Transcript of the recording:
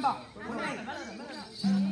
慢点